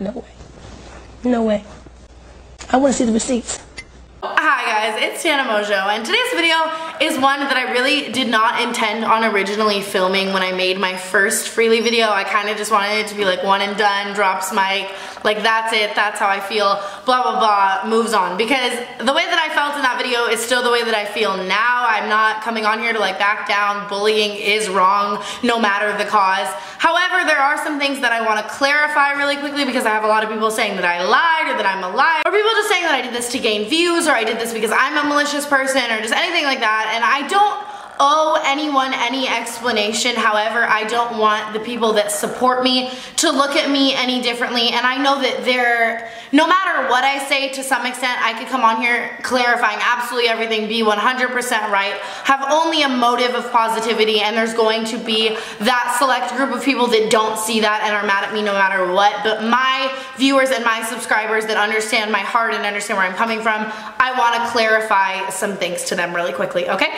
No way. No way. I want to see the receipts. Hi guys, it's Tana Mongeau and today's video is one that I really did not intend on originally filming when I made my first Freelee video. I kind of just wanted it to be like one and done, drops mic, like that's it, that's how I feel, blah blah blah, moves on. Because the way that I felt in that video is still the way that I feel now. I'm not coming on here to like back down, bullying is wrong no matter the cause. However, there are some things that I want to clarify really quickly because I have a lot of people saying that I lied or that I'm a liar, or people just saying that I did this to gain views or I did this because I'm a malicious person or just anything like that. And I don't owe anyone any explanation. However, I don't want the people that support me to look at me any differently. And I know that they're, no matter what I say to some extent, I could come on here clarifying absolutely everything, be 100% right, have only a motive of positivity, and there's going to be that select group of people that don't see that and are mad at me no matter what. But my viewers and my subscribers that understand my heart and understand where I'm coming from, I want to clarify some things to them really quickly, okay?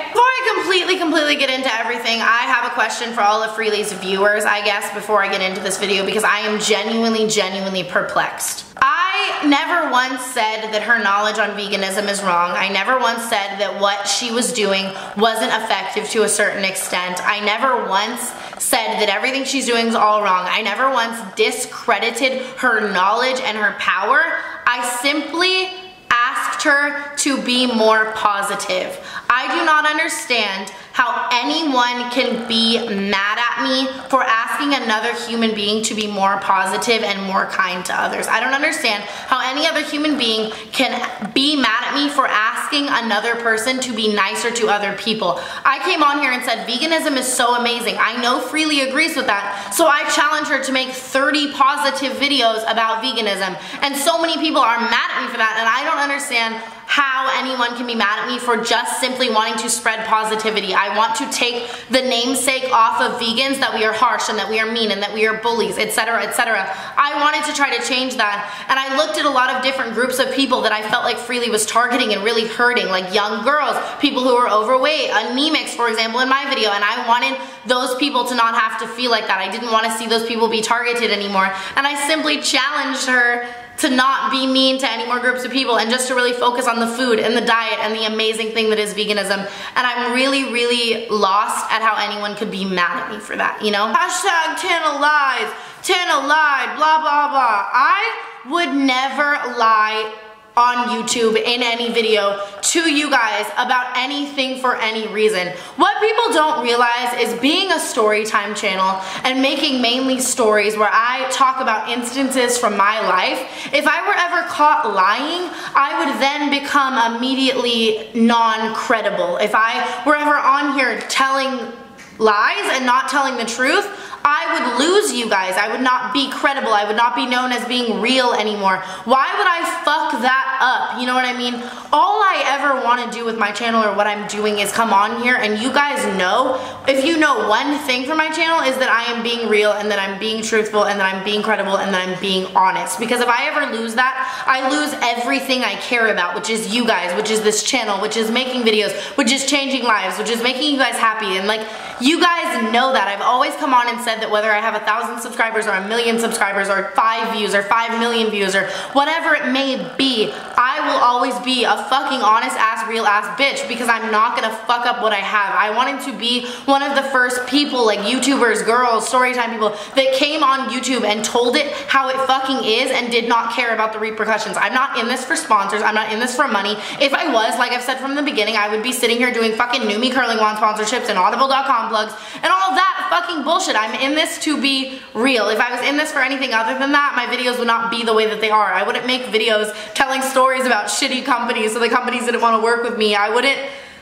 Completely completely, get into everything, I have a question for all of Freelee's viewers, I guess, before I get into this video because I am genuinely, genuinely perplexed. I never once said that her knowledge on veganism is wrong. I never once said that what she was doing wasn't effective to a certain extent. I never once said that everything she's doing is all wrong. I never once discredited her knowledge and her power. I simply asked her to be more positive. I do not understand how anyone can be mad at me for asking another human being to be more positive and more kind to others. I don't understand how any other human being can be mad at me for asking another person to be nicer to other people. I came on here and said veganism is so amazing. I know Freelee agrees with that. So I challenge her to make 30 positive videos about veganism. And so many people are mad at me for that and I don't understand how anyone can be mad at me for just simply wanting to spread positivity. I want to take the namesake off of vegans that we are harsh and that we are mean and that we are bullies, etc., etc. I wanted to try to change that and I looked at a lot of different groups of people that I felt like Freelee was targeting and really hurting, like young girls, people who are overweight, anemics, for example, in my video, and I wanted those people to not have to feel like that. I didn't want to see those people be targeted anymore, and I simply challenged her to not be mean to any more groups of people and just to really focus on the food and the diet and the amazing thing that is veganism. And I'm really, really lost at how anyone could be mad at me for that, you know? Hashtag Tana lies, Tana lied, blah, blah, blah. I would never lie on YouTube in any video to you guys about anything for any reason. What people don't realize is being a story time channel and making mainly stories where I talk about instances from my life, if I were ever caught lying, I would then become immediately non-credible. If I were ever on here telling lies and not telling the truth, I would lose you guys. I would not be credible. I would not be known as being real anymore. Why would I fuck that up? You know what I mean? All I ever want to do with my channel or what I'm doing is come on here and you guys know, if you know one thing for my channel is that I am being real and that I'm being truthful and that I'm being credible and that I'm being honest. Because if I ever lose that, I lose everything I care about, which is you guys, which is this channel, which is making videos, which is changing lives, which is making you guys happy. And like, you guys know that. I've always come on and said that whether I have a thousand subscribers or a million subscribers or five views or five million views or whatever it may be, I will always be a fucking honest ass, real ass bitch because I'm not gonna fuck up what I have. I wanted to be one of the first people, like YouTubers, girls, storytime people, that came on YouTube and told it how it fucking is and did not care about the repercussions. I'm not in this for sponsors. I'm not in this for money. If I was, like I've said from the beginning, I would be sitting here doing fucking NuMe Curling Wand sponsorships and Audible.com plugs and all that fucking bullshit. I'm in this to be real. If I was in this for anything other than that, my videos would not be the way that they are. I wouldn't make videos telling stories about shitty companies so the companies didn't want to work with me. I wouldn't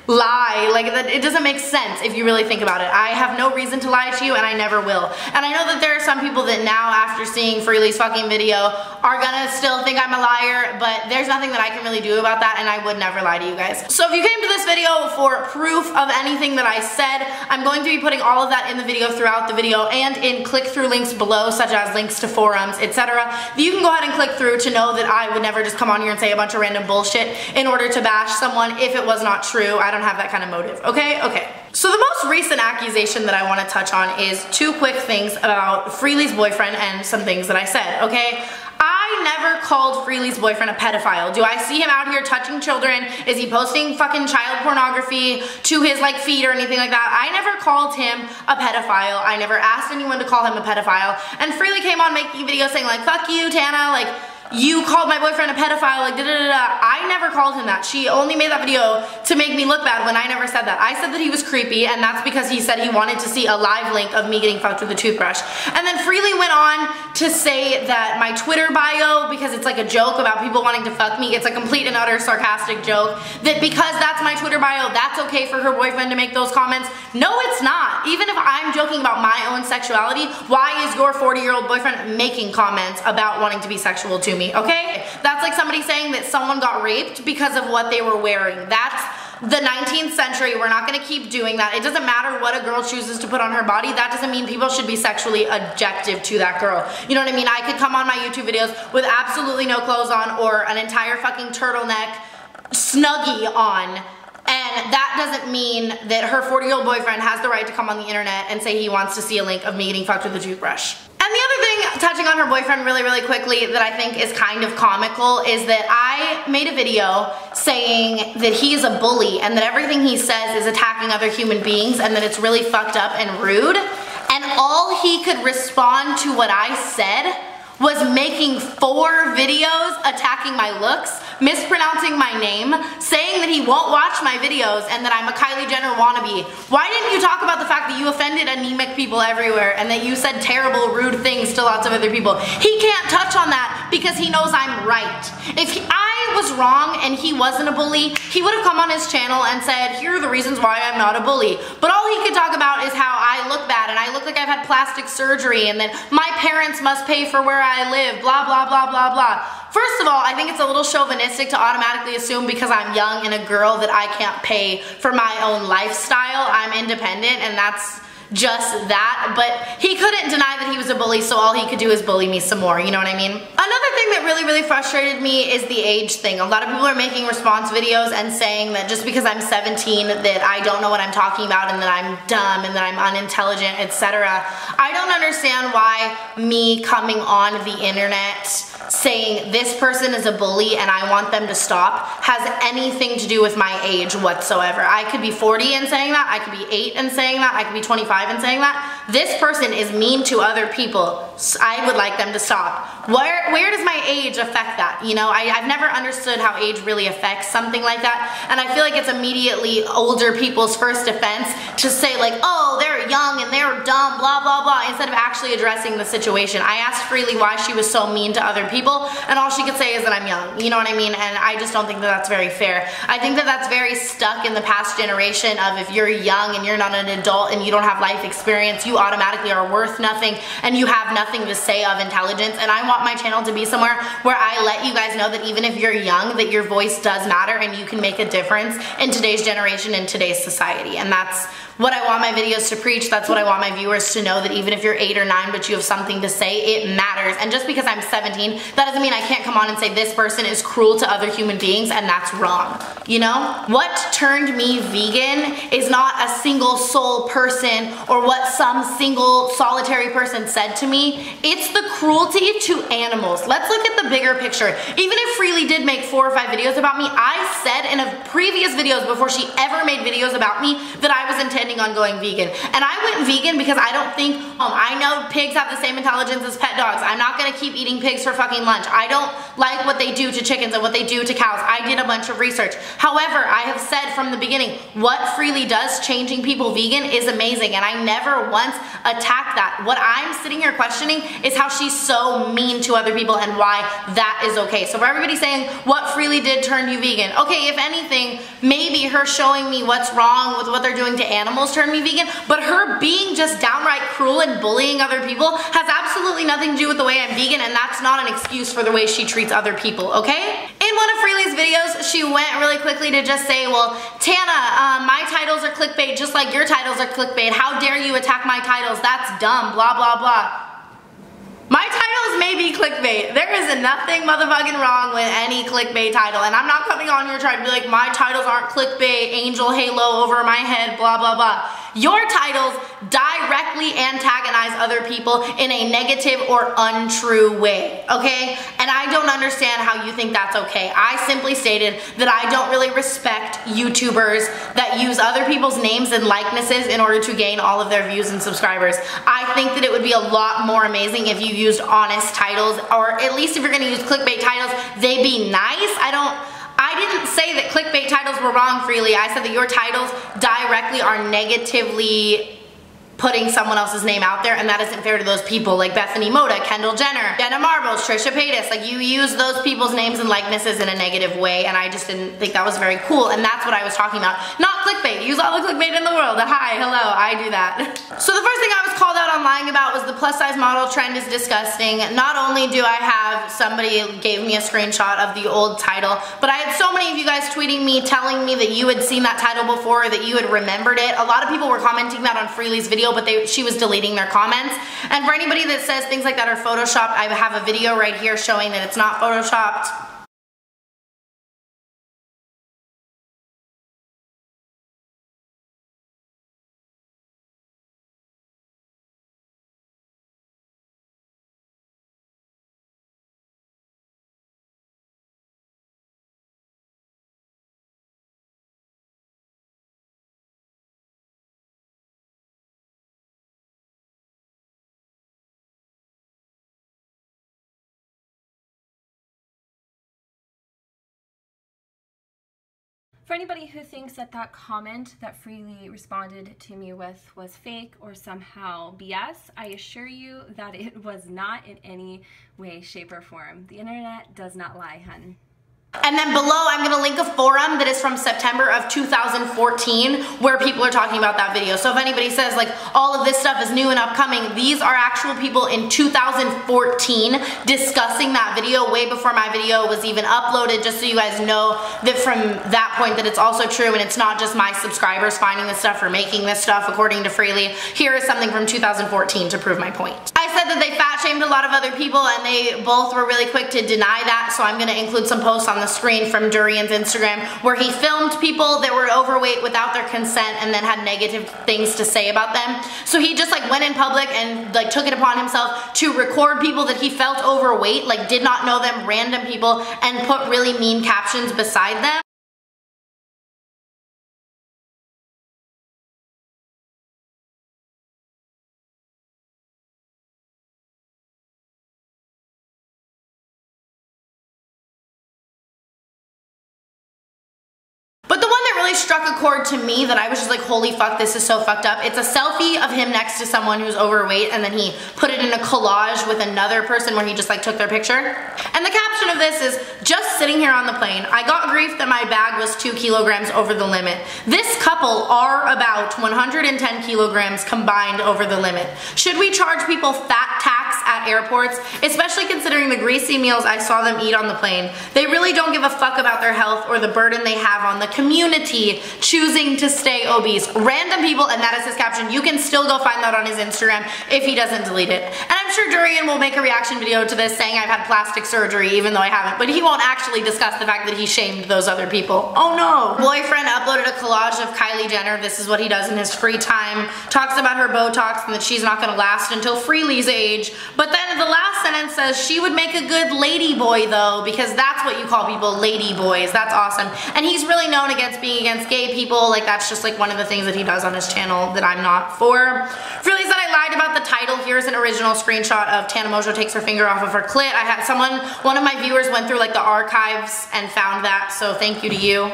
lie. Like, that, it doesn't make sense if you really think about it. I have no reason to lie to you and I never will. And I know that there are some people that now after seeing Freelee's fucking video are gonna still think I'm a liar, but there's nothing that I can really do about that and I would never lie to you guys. So if you came to this video for proof of anything that I said, I'm going to be putting all of that in the video throughout the video and in click-through links below, such as links to forums, etc. You can go ahead and click through to know that I would never just come on here and say a bunch of random bullshit in order to bash someone if it was not true. I don't have that kind of motive, okay? Okay. So the most recent accusation that I want to touch on is two quick things about Freelee's boyfriend and some things that I said, okay? I I never called Freelee's boyfriend a pedophile. Do I see him out here touching children? Is he posting fucking child pornography to his like feed or anything like that? I never called him a pedophile. I never asked anyone to call him a pedophile. And Freelee came on making videos saying like, fuck you, Tana, like, you called my boyfriend a pedophile, like da da da da. I never called him that. She only made that video to make me look bad when I never said that. I said that he was creepy and that's because he said he wanted to see a live link of me getting fucked with a toothbrush. And then Freelee went on to say that my Twitter bio, because it's like a joke about people wanting to fuck me, it's a complete and utter sarcastic joke, that because that's my Twitter bio, that's okay for her boyfriend to make those comments. No, it's not. Even if I'm joking about my own sexuality, why is your 40 year old boyfriend making comments about wanting to be sexual to me? Me, okay? That's like somebody saying that someone got raped because of what they were wearing. That's the 19th century. We're not gonna keep doing that. It doesn't matter what a girl chooses to put on her body. That doesn't mean people should be sexually objective to that girl. You know what I mean? I could come on my YouTube videos with absolutely no clothes on or an entire fucking turtleneck snuggie on and that doesn't mean that her 40 year old boyfriend has the right to come on the internet and say he wants to see a link of me getting fucked with a toothbrush. Thing, touching on her boyfriend really, really quickly, that I think is kind of comical is that I made a video saying that he is a bully and that everything he says is attacking other human beings and that it's really fucked up and rude. And all he could respond to what I said was making four videos attacking my looks, mispronouncing my name, saying that he won't watch my videos and that I'm a Kylie Jenner wannabe. Why didn't you talk about the fact that you offended anemic people everywhere and that you said terrible, rude things to lots of other people? He can't touch on that because he knows I'm right. If he, I was wrong and he wasn't a bully, he would have come on his channel and said, here are the reasons why I'm not a bully. But all he could talk about is how I look bad and I look like I've had plastic surgery and then my parents must pay for where I live, blah, blah, blah, blah, blah. First of all, I think it's a little chauvinistic to automatically assume because I'm young and a girl that I can't pay for my own lifestyle. I'm independent and that's just that, but he couldn't deny that he was a bully, so all he could do is bully me some more, you know what I mean? Another thing that really, really frustrated me is the age thing. A lot of people are making response videos and saying that just because I'm 17 that I don't know what I'm talking about and that I'm dumb and that I'm unintelligent, etc. I don't understand why me coming on the internet saying this person is a bully and I want them to stop has anything to do with my age whatsoever. I could be 40 and saying that, I could be 8 and saying that, I could be 25 and saying that. This person is mean to other people. I would like them to stop. Where, where does my age affect that? You know, I, I've never understood how age really affects something like that and I feel like it's immediately older people's first defense to say like, oh, they're young and they're dumb, blah, blah, blah, instead of actually addressing the situation. I asked Freelee why she was so mean to other people and all she could say is that I'm young. You know what I mean? And I just don't think that that's very fair. I think that that's very stuck in the past generation of if you're young and you're not an adult and you don't have life experience, you automatically are worth nothing and you have nothing to say of intelligence. And I want my channel to be somewhere where I let you guys know that even if you're young, that your voice does matter and you can make a difference in today's generation in today's society. And that's what I want my videos to preach. That's what I want my viewers to know that even if you're eight or nine but you have something to say, it matters. And just because I'm 17, that doesn't mean I can't come on and say this person is cruel to other human beings and that's wrong. You know? What turned me vegan is not a single soul person or what some single solitary person said to me. It's the cruelty to animals. Let's look at the bigger picture. Even if Freelee did make four or five videos about me, I said in a previous videos before she ever made videos about me that I was intending on going vegan. And I went vegan because I don't think, um, I know pigs have the same intelligence as pet dogs. I'm not gonna keep eating pigs for fucking lunch. I don't like what they do to chickens and what they do to cows. I did a bunch of research. However, I have said from the beginning, what Freelee does changing people vegan is amazing and I never once attacked that. What I'm sitting here questioning is how she's so mean to other people and why that is okay. So for everybody saying what Freelee did turned you vegan, okay, if anything, maybe her showing me what's wrong with what they're doing to animals turned me vegan, but her being just downright cruel and bullying other people has absolutely nothing to do with the way I'm vegan and that's not an excuse for the way she treats other people, okay? In one of Freelee's videos, she went really quickly to just say, well, Tana, um, my titles are clickbait just like your titles are clickbait. How dare you attack my titles? That's dumb, blah, blah, blah. My titles may be clickbait. There is nothing motherfucking wrong with any clickbait title. And I'm not coming on here trying to be like, my titles aren't clickbait, angel halo over my head, blah, blah, blah. Your titles directly antagonize other people in a negative or untrue way, okay? And I don't understand how you think that's okay. I simply stated that I don't really respect YouTubers that use other people's names and likenesses in order to gain all of their views and subscribers. I think that it would be a lot more amazing if you used honest titles, or at least if you're gonna use clickbait titles, they be nice. I don't, I didn't say that clickbait titles were wrong Freelee. I said that your titles directly are negatively putting someone else's name out there and that isn't fair to those people like Bethany Mota, Kendall Jenner, Jenna Marbles, Trisha Paytas. Like you use those people's names and likenesses in a negative way and I just didn't think that was very cool and that's what I was talking about. Not clickbait. Use all the clickbait in the world. Hi, hello, I do that. so the first thing I was called out on lying about was the plus size model trend is disgusting. Not only do I have somebody gave me a screenshot of the old title, but I had so many of you guys tweeting me telling me that you had seen that title before, that you had remembered it. A lot of people were commenting that on Freelee's video but they, she was deleting their comments. And for anybody that says things like that are photoshopped, I have a video right here showing that it's not photoshopped. For anybody who thinks that that comment that Freelee responded to me with was fake or somehow BS, I assure you that it was not in any way, shape, or form. The internet does not lie, hun. And then below, I'm gonna link a forum that is from September of 2014 where people are talking about that video. So if anybody says like all of this stuff is new and upcoming, these are actual people in 2014 discussing that video way before my video was even uploaded, just so you guys know that from that point that it's also true and it's not just my subscribers finding this stuff or making this stuff according to Freelee. Here is something from 2014 to prove my point. Said that they fat shamed a lot of other people and they both were really quick to deny that, so I'm gonna include some posts on the screen from Durian's Instagram where he filmed people that were overweight without their consent and then had negative things to say about them. So he just like went in public and like took it upon himself to record people that he felt overweight, like did not know them, random people, and put really mean captions beside them. Really struck a chord to me that I was just like, holy fuck, this is so fucked up. It's a selfie of him next to someone who's overweight and then he put it in a collage with another person where he just like took their picture. And the caption of this is, just sitting here on the plane, I got grief that my bag was two kilograms over the limit. This couple are about 110 kilograms combined over the limit. Should we charge people fat tax airports, especially considering the greasy meals I saw them eat on the plane? They really don't give a fuck about their health or the burden they have on the community choosing to stay obese. Random people, and that is his caption. You can still go find that on his Instagram if he doesn't delete it. And I'm sure Durian will make a reaction video to this saying I've had plastic surgery even though I haven't, but he won't actually discuss the fact that he shamed those other people. Oh no. Boyfriend uploaded a collage of Kylie Jenner. This is what he does in his free time. Talks about her Botox and that she's not gonna last until Freelee's age. But then the last sentence says she would make a good lady boy though because that's what you call people lady boys. That's awesome. And he's really known against being against gay people. Like that's just like one of the things that he does on his channel that I'm not for. Really said I lied about the title. Here's an original screenshot of Tana Mongeau takes her finger off of her clit. I had someone, one of my viewers went through like the archives and found that. So thank you to you.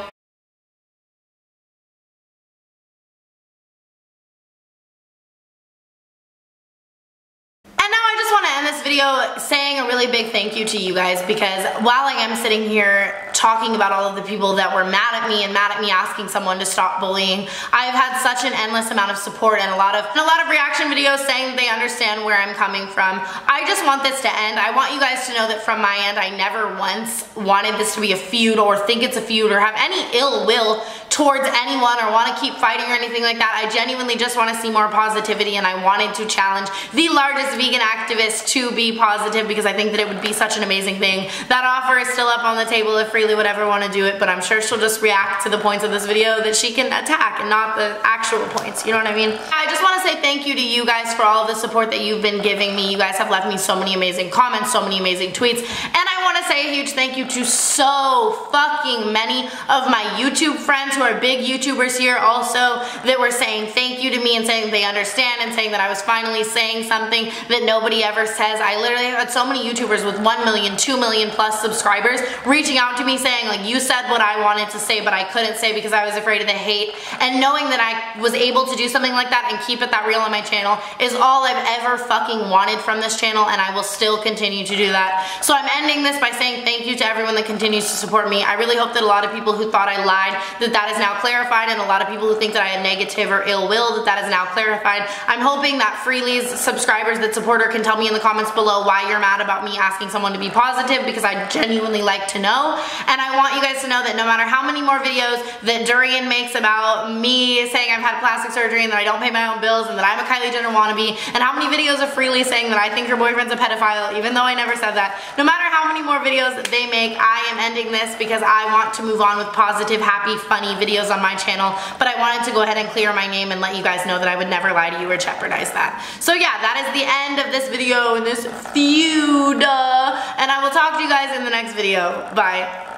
Video saying a really big thank you to you guys because while I am sitting here talking about all of the people that were mad at me and mad at me asking someone to stop bullying, I've had such an endless amount of support and a lot of a lot of reaction videos saying they understand where I'm coming from. I just want this to end. I want you guys to know that from my end, I never once wanted this to be a feud or think it's a feud or have any ill will towards anyone or want to keep fighting or anything like that. I genuinely just want to see more positivity and I wanted to challenge the largest vegan activist to be positive because I think that it would be such an amazing thing. That offer is still up on the table if Freelee would ever want to do it, but I'm sure she'll just react to the points of this video that she can attack and not the actual points, you know what I mean? I just want to say thank you to you guys for all the support that you've been giving me. You guys have left me so many amazing comments, so many amazing tweets, and I say a huge thank you to so fucking many of my YouTube friends who are big YouTubers here also that were saying thank you to me and saying they understand and saying that I was finally saying something that nobody ever says. I literally had so many YouTubers with 1 million, 2 million plus subscribers reaching out to me saying like you said what I wanted to say but I couldn't say because I was afraid of the hate and knowing that I was able to do something like that and keep it that real on my channel is all I've ever fucking wanted from this channel and I will still continue to do that. So I'm ending this by saying thank you to everyone that continues to support me. I really hope that a lot of people who thought I lied that that is now clarified and a lot of people who think that I had negative or ill will that that is now clarified. I'm hoping that Freelee's subscribers that support her can tell me in the comments below why you're mad about me asking someone to be positive because I genuinely like to know. And I want you guys to know that no matter how many more videos that Durian makes about me saying I've had plastic surgery and that I don't pay my own bills and that I'm a Kylie Jenner wannabe and how many videos of Freelee saying that I think your boyfriend's a pedophile even though I never said that. No matter how many more videos they make, I am ending this because I want to move on with positive, happy, funny videos on my channel, but I wanted to go ahead and clear my name and let you guys know that I would never lie to you or jeopardize that. So yeah, that is the end of this video and this feud, uh, and I will talk to you guys in the next video. Bye.